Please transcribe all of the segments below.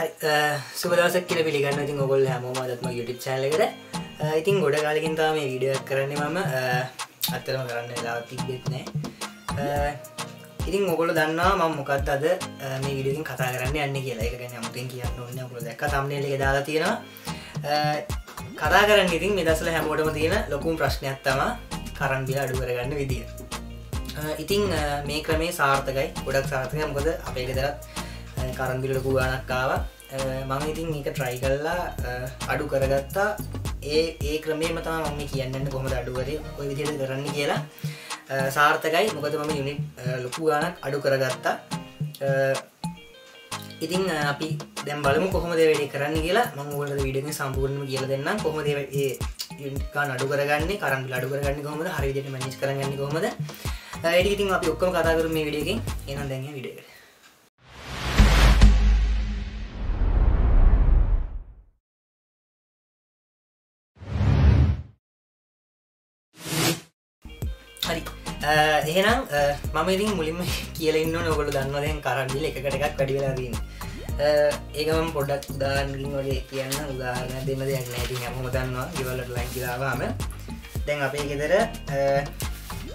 Uh, සුබදසක් කියල පිළිගන්න ඉතින් ඔගොල් හැමෝමදත්ම යුටි චාලකට uh, ඉතින් ගොඩ කාලකින් තාම මේ වීඩියෝ කරන්න මම. Uh, අත්තරම කරන්න වෙලා තිබෙත්නෑ ඉතින් ඔගොල දන්නා මම මොකත් අද මේ විඩියකින් කතා කරන්න යන්න කියලා. එක ගැන අමුතින් කියන්න ඔන්න ඔකුල දැක්ක තම්නල දාලා තියෙනවා. කතා කරන්න ඉතින් මෙදසල හැමෝටම තියෙන ලොකුම් ප්‍රශ්නයක් තම කරන් බිල අඩු කරගන්න විදිිය. ඉතිං මේ ක්‍රමේ සාර්ථකයි. ගොඩක් සාර්ථකය. මොකද අපේ ගෙදරත් කරන්දිලට ගුගානක්කාව මම ඉතින් ඒක ට්‍රයි කල්ලා අඩු කරගත්තා. ඒ ඒ ක්‍රමේ මතම මම කියන්නන්න කොමද අඩුවරේ ඔය විදියට කරන්න කියලා. සාර්ථකයි. මොකද මම යුනිට් ලොකු ගානක් අඩු කරගත්තා. ඉතින් අපි දැම් බලමු කොහොමද වැඩි කරන්න කියලා. මංගලට විඩිය සම්පූර්ණම කියල දෙන්න කොහොමද යුනිකා අඩු කරගන්න කරන් අඩු කරගන්න කොමද හරිදිට මනිස් කරගන්න කොමද ඒටිඉතින් අපි ඔක්කම කතා කර මේ විඩියකින් එනම් දැන් විඩියට හරි. එහෙනම් මම ඉතින් මුලින්ම කියලන්න නොකොළු දන්නවදෙන් කරන්ඩිල එකකට එකක් වැඩිවෙලාදන්න ඒකම පොඩක් උදාරලින් වගේ කියන්න උදාහරණ දෙන්න දෙයක් නැති හැමම දන්නවා ගෙවලට ලැකිලාවාම දැන් අපේ ගෙදර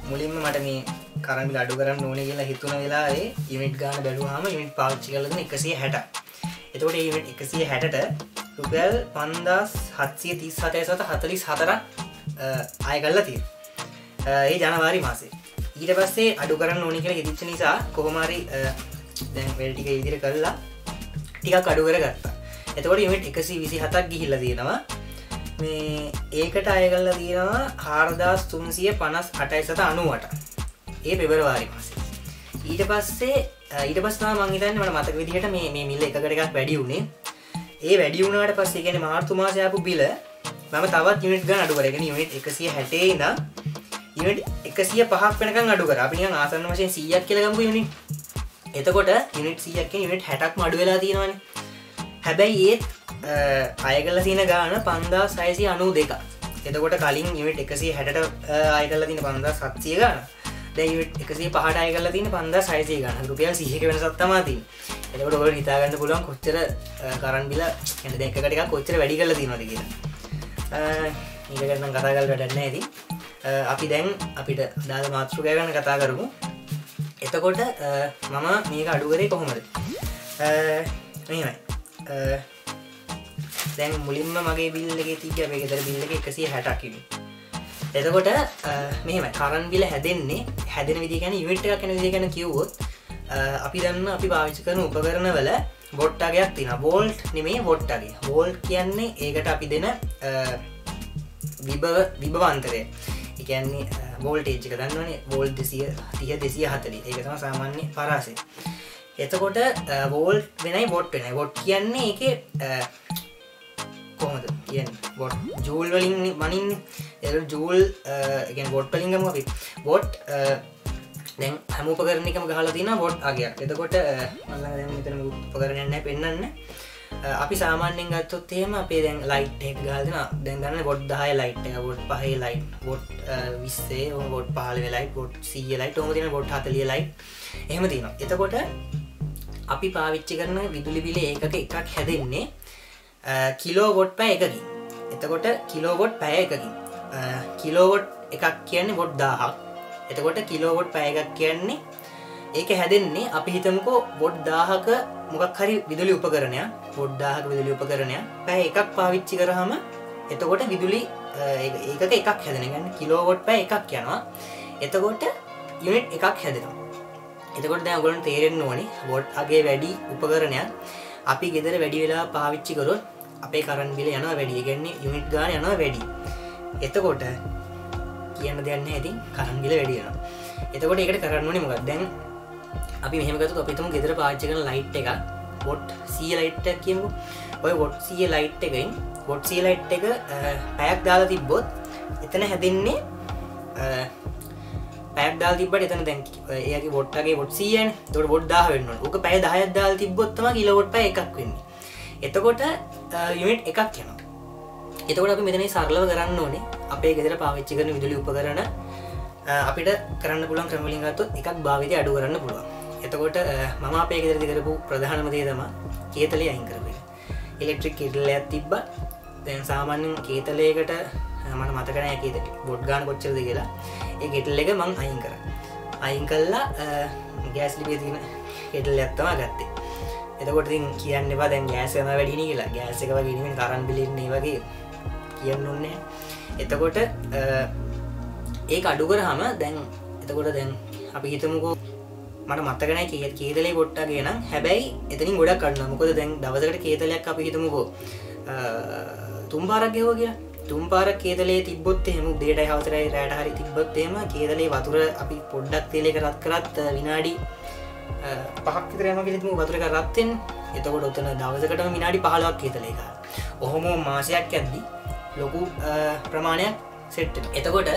මුලින්ම මට මේ කරමිල අඩු කරන්න ඕන කියලා හිතුන වෙලාේ ඉමිට ගාන බැලුවාම ඉමිට පාච්චි කලන එකසිය හැට එතකොට ඉමිට එකසිය හැටට රුපැල් පන්දස් හත්සිය තිස් සතය සත හතලිස් හතරක් ආය කල්ලා තිය ඒ ජනවාරි මාසේ. ඊට පස්සේ අඩු කරන්න ඕනි කියලා හිදිච්ච නිසා කොහොමරි දැන් වෙල්ටික ඉදිරි කරලා ටිකක් අඩු කර ගත්තා එතකොට ඉමට එකසි විසි හතක් ගිහිල්ල තියෙනවා. මේ ඒකට අයකල්ල තියෙනවා හාරදාස් තුන්සිය පනස් අටයි සත අනුවට. ඒ පෙබරවාරි පසේ ඊට පස්සේ ඊට පස්නා මංහිතන්න මට මතක විදිහට මේ මේ මිල්ල එකකට එකක් වැඩි වුණේ. ඒ වැඩි වුණට පස්සේ ගැන මාර්තුමාසයපු බිල මම තවත් යුනිට් ගන අඩු කරගෙන යුනිට් එකසිය හැටේ ඉදා ඉට එකසිය පහක් වෙනක අඩු කර. අපිය ආසන්න වශයෙන් සීයක් කියලගමු යුනි. එතකොට යුනිට් සියක් යුනිට් හැටක් මඩු වෙලා තියෙනවන. හැබැයි ඒත් අයකල තින ගාන පන්දා සයිසි අනු දෙක එතකොට කලින් ඉට එකසි හැට අයකල තින පන්දා සත්සිය ගාන. දැයිට එකසේ පහට අයකල තින පන්ද සයිසය ගන්න රුපියල් සිහික වෙන සත්තමාතින් එතකොට ඔල හිතාගන්න පුළුවන් කොච්චර කරන් බිල ඇ දෙකට එක කොච්චර වැඩි කල තිනොද කියලා. ඒකරන්න කතාගල් වැඩන්න ඇති අපි දැන් අපිට දාද මාතෘකය ගැන කතා කරමු. එතකොට මම මේක අඩුවරේ කොහොමද? මෙමයි දැන් මුලින්ම මගේ බිල්ලගේ තික අපේ ගෙදර බිල්ල එකසිය හැටකිනි එතකොට මෙම කරන් බිල හැදෙන්නේ හැදෙන විදිගැන ඉවිට එකක් කැන විදිගැන කිව්වොත් අපි දන්න අපි පාවිච්චි කරන උපකරන වල බොට්ටගයක් තින බෝල්ට් නෙමේ බොට්ටගේ බෝල්් කියන්නේ ඒකට අපි දෙන විභව විභවන්තරය. එකන්නේ බෝල්ටේජ්ක දන්නවනේ? බෝල් දෙසිය තිය දෙසිය හතරි. ඒකතම සාමාන්‍ය පරාසේ එතකොට බෝල් වෙනයි බොට් වෙන බොට් කියන්නේ එක කොහොමද? කිය බොට් ජූල් වලින් මනින් එ ජූල් ගැ බොට් පලින්ගම අපි. බොට් දැන් හමුපකරණකම ගහලා තින බොට් අගයක්. එතකොට මල්ල මෙතන උපකරණන්න පෙන්න්න අපි සාමාන්‍යෙන් ගත්තොත් එහෙම අපේ දැන් ලයිට් එක ගාදන දැන්ගන්න ගොඩ් දාය ලයිට් එක ගොඩ් පහහි ලයිට් ගොඩ් විස්සේ ගොඩ් පහල වෙලයි ගොඩ් සිය ලයිට ෝම තින ගොඩ් හතලිය ලයි එහෙම තිනවා එතකොට අපි පාවිච්චි කරන විදුලි බිල ඒකක එකක් හැදෙන්නේ කිලෝගොඩ් පැ එකකින්. එතකොට කිලෝගොඩ් පැය එකකින්. කිලෝගොඩ් එකක් කියන්නේ ගොඩ් දාහක් එතකොට කිලෝගොඩ් පැය එකක් කියන්නේ ඒක හැදෙන්නේ අපි හිතමකෝ බොඩ් දාහක මොකක් හරි විදුලි උපකරණය පොඩ්දාහක විදුලි උපකරණය පැය එකක් පාවිච්චි කරහම එතකොට විදුලි ඒකක එකක් හැදෙනගන්න කිලෝගොඩ් පැ එකක් යනවා. එතකොට යුනිට් එකක් හැදෙනවා. එතකොට දැ ගොලන් තේරෙන් ඕනි බොඩ් අගේ වැඩි උපකරණයක් අපි ගෙදර වැඩි වෙලා පාවිච්චි කරොත් අපේ කරන් බිල යනවා වැඩිය ගැන්නේ යුනිට් ගාන යනවා වැඩි. එතකොට කියන්න දෙන්න ඇති කරන්ගිල වැඩියනවා එතකොට එකට කරන්නනේ මොකක් දැන් අපි මෙහමකතු අපිතුම ගෙදර පාච්ච කන ලයිට් එක බොට් සිය ලයිට් කියමු ඔය ගොට් සිය ලයිට් එකයින් ගොට් සිය ලයිට් එක පැයක් දාලා තිබ්බොත් එතන හැදෙන්නේ පැක්දාල් තිබට එතන දැන් ඒගේ බොට්ටගේ බොට් සියන් තොට බොඩ්දා වෙන්න ඕක පැය දහයදදාල් තිබොත්තම කිලවොට්ට එකක් වෙන්නේ. එතකොට යුනිට් එකක් යනවා. එතකොට අපි මෙතන සරලව කරන්න ඕනේ. අපේ ගෙදර පාවිච්චි කරන විදුලි උපකරන අපිට කරන්න පුළන් ක්‍රමලින් ගත්තු එකක් භාවිතය අඩු කරන්න පුළුවන්. එතකොට මම අපේ ගෙදරදි කරපු ප්‍රධානමදේ තම කේතලේ අයින් කරපය ඉලෙක්ට්‍රික් කිරලයක් තිබ්බ. දැන් සාමාන්‍යෙන් කේතලයකට මට මතකනය කේත බොඩ් ගාන කොච්චරද කියලා. ඒ ගෙටල් එක මං අයින් කර. අයින් කල්ලා ගෑස් ලිපේ තින කෙටල් ඇත්තම ගත්තේ. එතකොට කියන්න එපා දැන් ගෑසම වැඩිනි කියලා. ගෑසක වගේීමෙන් කරන් බිලින්නේ වගේ කියන්න ඔන්නේ එතකොට ඒ අඩුකර හම දැන් එතකොට දැන් අපි හිතමුකෝ මට මත්තකන කිය කේතලේ ගොට්ටගේ නම්. හැබැයි එතනින් ගොඩක් කන්න මොකද දැන් දවසකට කේතලයක් අපි හිතමුකෝ. තුම්පාරක්යෝ කියලා. තුම්පාර කේතලේ තිබොත් එම දේට හවතරයි රෑට හරි තිබ්බොත්තේම කේතලේ වතුර අපි පොඩ්ඩක් තේලෙක රත් කරත් විනාඩි පහක්තරම කිලිතුම වතුරක රත්තෙන් එතකොට ඔත්තන දවසකට විනාඩි පහලක් කේතලේක ඔහොම මාසයක් ඇද්දි ලොකු ප්‍රමාණයක් සෙට් එතකොට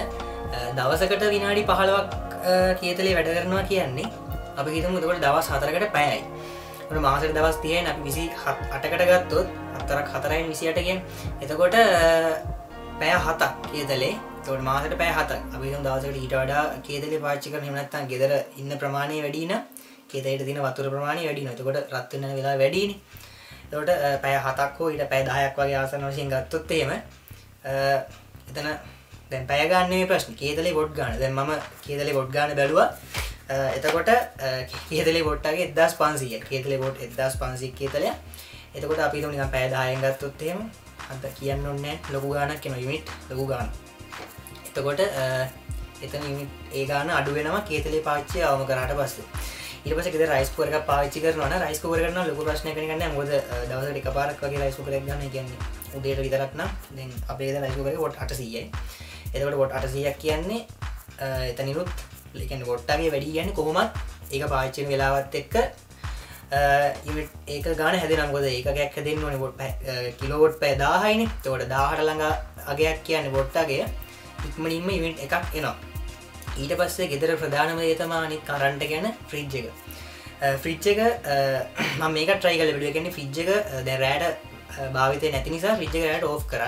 දවසකට විනාඩි පහලවක් කේතලේ වැඩ කරනවා කියන්නේ අපි හිතම තකොට දවස් හතරකට පැයයි. මාසට දවස් තියෙන් අපි විසි අටකට ගත්තොත් අත්තරක් හතරයින් විසියටගෙන් එතකොට පෑ හතක් කියතලේ. තොට මාසට පෑ හත අපි දවසට ඊට වඩා කේදලේ පාච්චි කර හිමනත්තන් ගෙදර ඉන්න ප්‍රමාණය වැඩින කේතයට තින වතුර ප්‍රමාණය වැඩින එතකොට රත්වන්න වෙලා වැඩිනි තොට පැය හතක් හෝ ඊට පැය දහයක් වගේ ආසන වශයෙන් ගත්තොත් එහෙම එතන දැන් පැයගන්නේ ප්‍රශ්න. කේතලේ ගොඩ් ගාන දැන් ම කේදලේ ගොඩ් ගාන බැලුව. එතකොට කේතලේ ගොට්ටගේ එදස් පන්සිය. කේතලේ ගොට් එදස් පන්සි කේතලය එතකොට අපි නික පෑදායෙන් ගත්තොත්තේම අද කියන්න ඔන්නෑ ලොකු ගානක් කෙන යමිට් ලොකු ගාන එතකොට එතන ඒ ගාන අඩුවෙනවා කේතලේ පාච්චය අවම කරට පස්සේ. ඉරපස ෙද රයිස්පුරක පාච්චි කරන රයිස්කෝර කරන ලොකු ප්‍රශ්න කරන්න මොද දවස එක පාරක් වගේ රයිස්කු කරක් ගන්න. ගැන්න උදේට විතරක්න දෙ අපේ රයිස්කෝක ොට අට සීයයි එතකට ොට අට සීයක් කියන්නේ එතනිරුත් ලකන් ගොට්ටගේ වැඩි ගැන්න කොහොමත් ඒක පාච්චන වෙලාවත් එක්ක ඒක ගාන හැදනම්ගොද ඒකයක් හැදෙන් ඕන ගොට් කිලෝගොට් පෑ දාහයින. තෝට දාහට ළඟ අගයක් කියන්න බොට්ටගේ ඉක්මනින්ම ඉවිට එකක් එනවා. ඊට පස්සේ ගෙදර ප්‍රධානම ඒතමානිත් කරන්ට ගැන ෆ්‍රිජ් එක. ෆ්‍රිච් එක ම මේක ට්‍රයිකල විඩිය ගැන ෆිජ් එක දැරෑට භාවිතය නැති නිසා ෆිජ් රට ඕ් කර.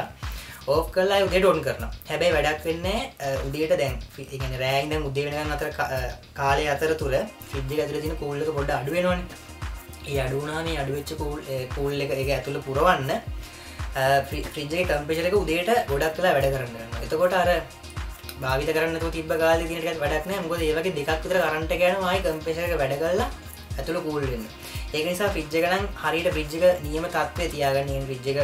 ඕෆ් කරලා උදේ ඩොන් කරන හැබැයි වැඩක් වෙන්න උදේට දැන් ඉගෙන රෑයිද මුදේ වෙන අතර කාලය අතර තුර ෆිද්ජි ඇතුල තින කූල්ලක පොඩ අඩුවෙනවන ඒ අඩුනාම අඩුවෙච්ච කූල් කූල් එක එක ඇතුළ පුරවන්න ෆ්‍රිජ්ජගේ කම්පේෂර එක උදේට ගොඩක් කලා වැඩ කරන්න එතකොට අර භාවිත කරන්න තිබ ගාල දිනට වැඩක්න මොද ඒවගේ දෙකක්තර කරන්ට ගැන මයි කම්පේෂක වැඩ කරලා ඇතුළ කූල්ලන්න ඒක නිසා ෆිජ්ජකනම් හරිට ෆිජ්ජක නියම තත්වය තියාගන්න. ෆිජ්ජක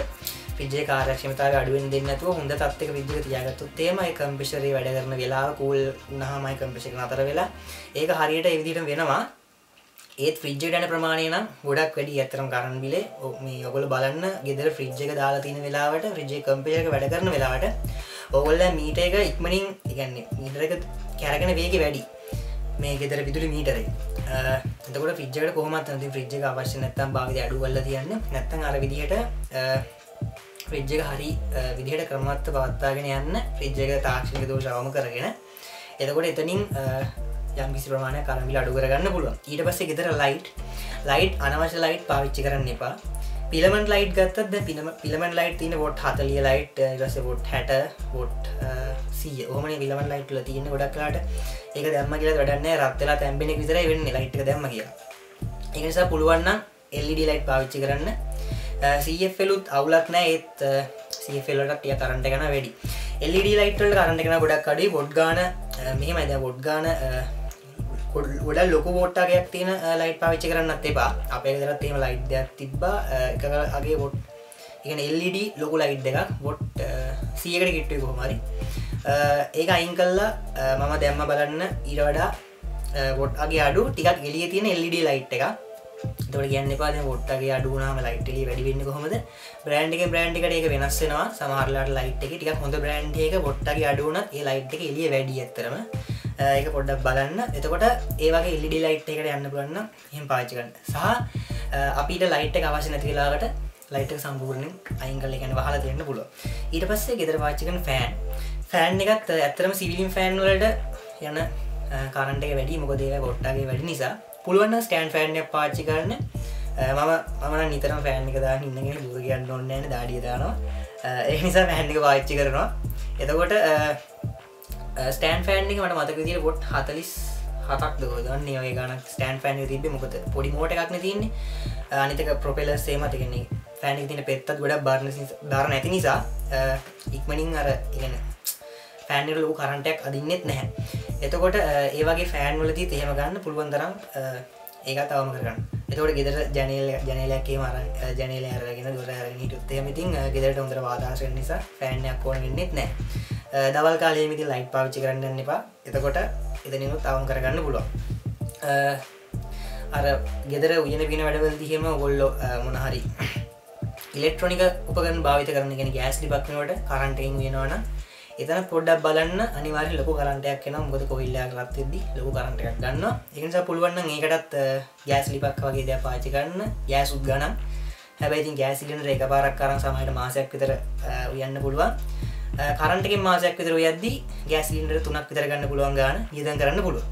ෆිජේ කාරක්ෂමතාව අඩුවෙන් දෙන්නතුව හොඳ තත්ක විජක තියාගත්තු තේමයි කම්පිෂරී වැඩ කරන වෙලා කූල් උනහමයි කම්පිෂක අතර වෙලා ඒක හරියට එවිදිට වෙනවා. ඒත් ෆ්‍රිජ්ජ ටන ප්‍රමාණය නම් ගොඩක් වැඩි. ඇතරම් කරන්න බිලේ මේ ඔගොල බලන්න ගෙදර ෆ්‍රිජ්ජ එක දාලා තින වෙලාවට ෆ්‍රිජේ කම්පියක වැඩ කරන වෙලාවට ඔගොල්ල මීට එක ඉක්මනින් ඉගන්නේ මීටරක කැරගෙන වේග වැඩි. මේ ගෙදර විදුලි මීටරයි එතකොට ෆිජ්ජකට කොහමත් ති ෆ්‍රිජ්ජ අවශ්‍ය නැත්තම් භාවිත අඩුවල්ල තියන්න. නැත්තන් අර විදිහට ෆ්‍රිජ්ජක හරි විදිහට ක්‍රමත්ත පවත්තාගෙන යන්න ෆ්‍රිජ්ජක තාක්ෂණක දෝෂාවම කරගෙන. එතකොට එතනින් යම්කිසි ප්‍රමාණය කරමිල අඩු කරගන්න පුළුව ඊට පස්සේ ගෙතර ලයිට් ලයිට් අනවශ්‍ය ලයිට් පාවිච්චි කරන්න එපා. පිළමන් ලයිට් ගත්තද පිනම පිළමන් ලයිට් තින ොට් හතලිය ලයිට් රස ොට් හැට ොට් සිය. ඕමන පිළමන් ලයිට්ල තියන්න ගොඩක් කලාට ඒක දැම්ම කියලා වැඩන්න රත්වෙලා තැම්බෙන විතර වෙන්න. ලයිට් දැම්ම කියලා එකනිසා පුළුවන්න එල්ඩ ලයිට් පාවිච්චි කරන්න. Uh, සීෆෙලුත් අවුලක් නෑ. ඒත් සීෆෙල්ලට ටිය කරන්ට ගන වැඩි. එල්ඩ ලයිටල් කරන්න කෙන ගොඩක් අඩි බොඩ්ගාන uh, මෙහමයිද බොඩ්ගාන uh, ගොඩ ලොක ෝට්ටාගයක් තියෙන ලයිට් පාවිච්චි කරන්නත් එපා. අපේ දරත් එම ලයිට් දෙයක් තිබ්බා. එකගේ බොට් එක එල්ඩ ලොකු ලයිට් එකක් බොට් සියකට කිට්ටය කොහමරි ඒක අයින් කල්ලා මම දැම්ම බලන්න ඉරවඩා බොට්ගේ අඩු ටිකක් ගෙලිය තියෙන එල්ඩ ලයිට් එකක්. තොට කියන්න පාද ොට්ටගේ අඩුනාම ලයිටලි වැඩිවෙන්න කොහොමද? බ්‍රන්ඩ් එක බ්‍රන්ඩ් එකට එක වෙනස්සෙනවා සමහරලාට ලයිට් එක ටික හොඳ බ්‍රන්ඩ් එක බොට්ටගේ අඩුවන ඒ ලයිට් එක එලිය වැඩි ඇත්තරම ඒක පොඩ්ඩක් බලන්න. එතකොට ඒවගේ එල්ඩි ලයිට් එකට යන්න පුලන්න එහම පාචිකන්න සහ අපිට ලයිට් එක අවශ්‍ය නැතිලාට ලයිට සම්පූර්ණෙන් අයිංකල එකන වහලා තියන්න පුළුව ඊට පස්සේ ගෙදර පාචිකන් ෆෑන් ෆෑන් එකත් ඇත්තරම සිවිලින් ෆෑන් වලට යන කරන්ට වැඩි. මොකදේ ගොට්ටගේ වැඩි නිසා. පුළුවන්න ස්ටෑන් ෆෑන්ය පාච්චි කරන්න. මම මන නිතරම ෆෑන් එක දා ඉන්නගෙන දුර කියන්න ඔන්නන දාඩිය දානවා. ඒ නිසා පැහන්්ික පාච්චි කරනවා. එතකොට ස්ටෑන් ෆෑන්ි මට මතක දිර ගොට් හතලිස් හතක් දෝදන්න ඔය ගන ස්ටන් ෆෑන් තිබ මොකද. පොඩි මෝට එකක්න තින්නේ අනිතක ප්‍රොපෙල සේම තිකන්නේ ෆෑනි තින පෙත්තත් ගොඩ බාරණ ධාර නැති නිසා ඉක්මනින් අර ඉගෙන ෆෑන්ඩ ලෝ කරන්ටයක් අදින්නෙත් නැහැ. එතකොට ඒවගේ ෆෑන් වලදී තේම ගන්න පුළුවන් තරම් ඒක තවම කරන්න එතකොට ගෙදර ජනල ජනලයක්ේ මර ජනල අරගෙන දුර හිටුත්තේ ඉතින් ගෙදරට හොඳර වාදාශය නිසා ෆෑන්යක් ඕන වෙන්නෙත් නෑ. දවල් කාලයේමිති ලයිට් පාවිච්චි කරන්න එපා. එතකොට එතනිමුත් තවම් කරගන්න පුළුවන්. අර ගෙදර උයන පින වැඩවලදිහෙම ගොල්ලො මොනහරි ඉලෙක්ට්‍රොනික උපගන් භාවිත කරන ගෙන ගෑස්ලි පක්නවට කරන්ටෙන් වෙනවන එතන පොඩ්ඩක් බලන්න. අනිවාර ලොක කරටයක් කෙන ගොද කොවිල්ලා රත්වෙදදි ලොක කරටයක් ගන්න එකනිසා පුළුවන්න ඒකටත් uh, ගෑස් ලිපක් වගේ දෙයක් පාචි කරන්න. ගෑසුත් ගනම් හැබැයිති ගෑසිලින එක පාරක් කරන් සමහට මාසයක් විතර uh, උයන්න පුළුවන්. Uh, කරන්ටක මාසයක් විතර යද්දි ගෑසිලින්ට තුනක් විතර ගන්න පුළුවන් ගන්න යදන් කරන්න පුළුව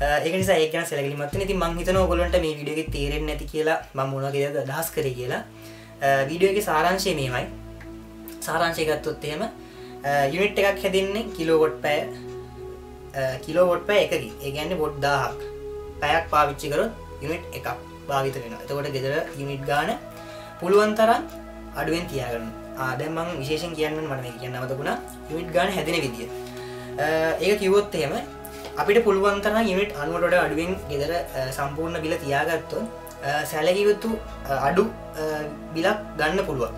ඒකනිසා ඒකන සැලකිලිමත් ති මංහිතන ඔගොලන්ට මේ විඩියක තේරෙන් නැති කියලා මමුණගේ දහස් කර කියලා. වීඩියෝ එක සාරංශය මේමයි සාරංශයගත්තොත් එහෙම Uh, යුනිට් එකක් හැදින්නේ කිලෝවොට් පෑ කිලෝවොට් පෑ එකකි ඒගැන්න බොඩ් දාහක් පැයක් පාවිච්චි කරොත් යුනිට් එකක් භාවිත වෙන එතකොට ගෙදර යුනිට් ගාන පුළුවන් තරම් අඩුවෙන් තියාගන්න. ආදැමං විශේෂෙන් කියන්න මන කියන්න නවතකුණ යුනිට් ගාන හැදෙන විදිිය. Uh, ඒක කිවොත් එහෙම අපිට පුළුවන්තරන යුනිට් අනුවට අඩුවෙන් ගෙදර uh, සම්පූර්ණ බිල තියාගත්තො සැලකියයුතු අඩු බිලක් ගන්න පුළුවන්.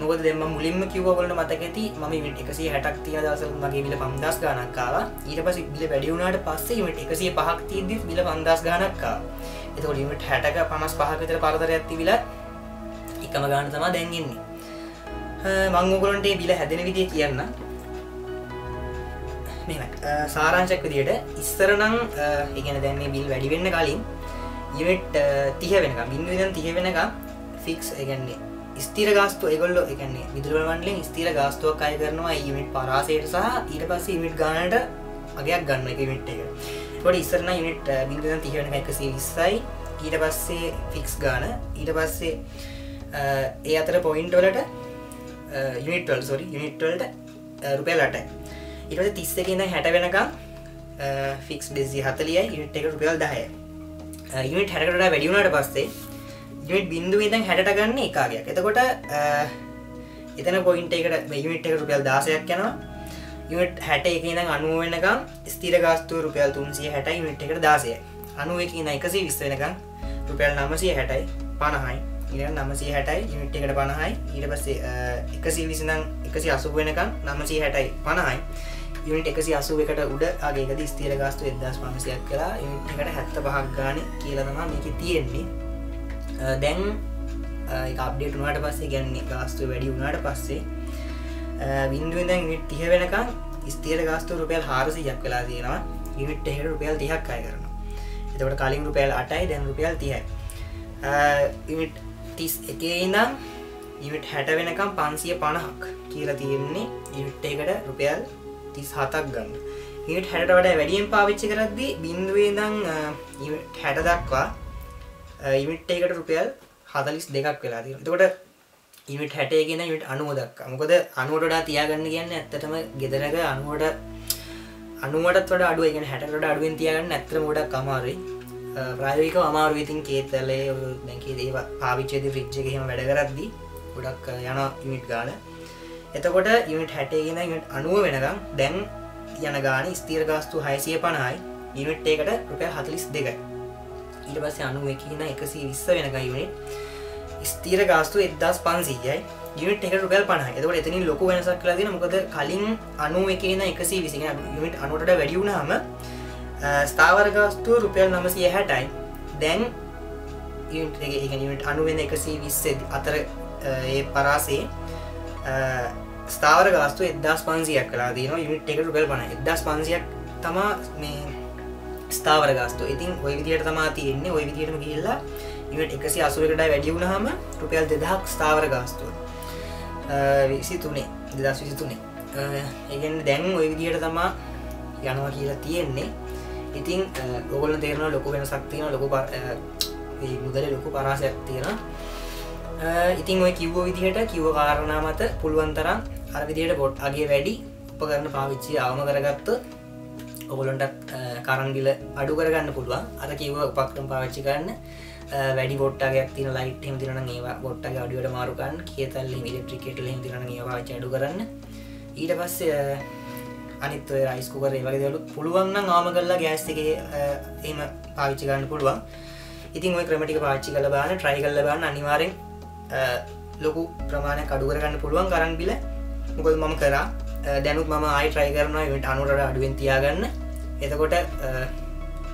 මොකද දෙම මුලින්ම කිව්වගලට මතකඇති ම මිට එකසේ හැටක් තිය දසල් මගේ මිල පම්දස් ගනක්කාව ඊට පස බිල වැඩියුණට පස්සේ මට එකසේ පහක් තියද බිල පන්දස් ගනක්කා එතකොට ලිමිට හැටක පනස් පහකතර පරතර ඇති විල එකම ගාන තමා දැන්ගෙන්නේ මංගෝගලන්ට බිල හැදෙන විදිය කියන්න. සාරංශක් විදියට ඉස්සරනං ඉගෙන දැන්නේ බිල් වැඩිවෙන්න කලින් යුනිට් තිහ වෙනක බින්දුදන් තිහ වෙනක ෆික්ස් එකන්නේ ස්තිර ගස්තු එගොල්ල එකන්නේ විදුරල් වන්ඩලින් ස්තිර ගස්තුවක් අය කරනවා ඉමිට පරාසයට සහ ඊට පස්ස ඉමිට ගානට අගයක් ගන්න එක මිට් එක. ොට ඉස්සරන යුනිට් බින්දුදන් තිහවන එකසේ විස්සයි. ඊට පස්සේ ෆික්ස් ගාන. ඊට පස්සේ ඒ අතර පොයින්ට වලට යුනිටල් සොරි යුනිට්වල්ට රුපියල්ලට ඉට තිස්ස කියන්න හැට වෙනකම් ෆික්ස් දෙසි හතලිය යුනිට් එක රුපියල් දහය. යුනිට් හැකට වැඩියුණට පස්සේ යුනිට් බින්දු ඉදන් හැට ගන්න එකගයක් එතකොට එතන පොයින්ට එකට යුනිට් එක රුපියල් දාසයක් යනවා. යුනිට් හැට එක ඉදන් අනුව වෙනකම් ස්තිර ගස්තු රුපියල් තුන්සිය හැටයි මිට් එකට දාසය අනුව එක ඉන්න එකසේ විස්ස වෙනකම් රුපියල් නමසිය හැටයි පණහයි. ඉ නමසේ හැටයි යුනිට් එකට පණහයි. ඊට පස්සේ එකසි විසිනම් එකසි අසු වෙනකම් නමසී හැටයි පණහයි. යුනිට එකසි අසුව එකට උඩ අගේකද ස්තීර ගස්තු එදස් පමසයක් කලා යුනිට එකට හැත්ත පහක් ගාන කියලතමා මේක තියෙන්නේ. දැන් අප්ඩේට වනාට පස්සේ ගැන්නේ ගාස්තු වැඩි වුණාට පස්සේ විින්දුවෙන් නිට් තිහ වෙනකම් ස්තීර ගස්තු රුපියල් හාරසියක් කලා තියෙනවා. යුනිට් එහට රුපියල් තිහක් අය කරන එතකට කලින් රුපියල් අටයි දැන් රුපියල් තියයි ඉනිට් තිස් එකේ ඉඳම් ඉවිට හැට වෙනකම් පන්සිය පණහක් කියලා තියෙන්නේ. ඉවිට් එකට රුපියල් තිස් හතක් ගන්න. හිට හැට වඩ වැඩියෙන් පාවිච්චි කරද්දි බින්දුවේදං හැට දක්වා ඉමිට් එකට රුපියල් හතලිස් දෙකක් වෙලා තකොට ඉමිට හැටේගෙන ඉට අනුව දක් මොකද අනුවටඩා තියාගන්න කියන්න ඇත්තටම ගෙදරක අනුවට අනුවට වට අඩුවගෙන හැටට අඩුවෙන් තියගන්න ඇතර මොඩක් අමාරුයි. ප්‍රායවික අමාරුවතින් කේතලේ දැකේ දේව පාවිච්චේද ෆිච්ච එහෙම වැඩ කරද්දි ගොඩක් යන ඉමිට් ගාල එතකොට යුනිට හැටේගෙන යුට අනුව වෙනකම් දැන් යන ගාන ස්තීර ගාස්තු හයිසිය පණහයි යුනිට් ඒකට රුපය හතලිස් දෙක ඊට පස්ස අනුව එකන එකසි විස්ස වෙනක යුනිට ස්තීර ගාස්තු එදස් පන්සීයයි යුනිට එක රුපල් පණ එතකට එතනින් ලොක වෙනසක් කලදින මොකද කලින් අනුව එකන එකසි විසි යුනිට අනුට වැඩියුුණහම ස්ථාවරගාස්තු රුපියල් නමසිය හැටයි. දැන් යුනිට අනුවෙන එකසී විස්ස අතර ඒ පරාසේ ස්ථාවර ගස්තු එදස් පන්සියක් කලා දන යුනිට් එක රුපල් පන එදස් පන්සියක් තමා මේ ස්ථාවර ගස්තු ඉතින් ඔය විදියට තමා තියෙන්නේ. ඔය විදියටම කියල්ලා ඉට එකසි අසුවකට වැඩියුණහම රුපියල් දෙදහක් ස්ථාවර ගාස්තුව. විසි තුනේ දෙදස් විසි තුනේ ඒගෙන් දැන් ඔය විදියට තමා යනවා කියලා තියෙන්නේ. ඉතින් ඔගොල තේරන ලොකු වෙන සක්තියන ලොකු මුදල ලොකු පරාසයක් තියෙන ඉතින් ඔය කිව්ව විදිහට කිව්ව කාරණා මත පුළුවන් තරම් අර විදියට පොට් අගේ වැඩි උපකරන පාවිච්චි අවම කරගත්ත ඔගොලොන්ටත් කරන්ගිල අඩු කරගන්න පුළුවන්. අර කිව පක්ටම් පාච්චි කරන්න. වැඩි බොට්ටගේ තින ලයිට හිම තිරන ඒවා බොට්ට අඩියට මාරුකන් කියතල් ඉලෙක්ට්‍රිකේට හිම තිරන ඒවා අඩු කරන්න. ඊට පස්සේ අනිත් රයිස්කුකර ඒ වගේ දලු පුළුවන්න ආම කරලා ගෑස්තිගේ එම පාවිච්චි ගන්න පුළුවන්. ඉතින් ඔය ක්‍රමටික පාච්චි කල බාන ට්‍රයි කල්ල බන්න අනිවාරෙන් ලොකු ප්‍රමාණය කඩුකරගන්න පුළුවන් කරන්න බිල මොකද මම කරා. දැනුත් මම ආයි ට්‍රයි කරනවා. ට අනුරට අඩුවෙන් තියාගන්න. එතකොට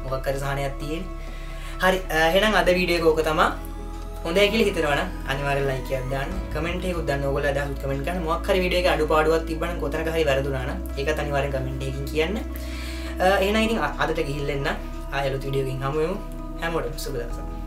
මොකක්කර සානයක් තියෙන් හරි හෙනම් අද වීඩිය කෝක තමා. හොඳ කියල හිතරවන අනිවාර ලයික දන්න. කමෙන්ට උදන්න ඔගල ද කමෙන්ට මොක්කර විඩිය අඩු පාඩුවත් තිබන කොතන හරි වැරදුනාන එක අනිවාර කමෙන්ටකින් කියන්න. එන ඉතින් අදට ගිහිල්ලෙන්න ආයලු විඩියකින් හමුවමු හැමෝට සුබදසම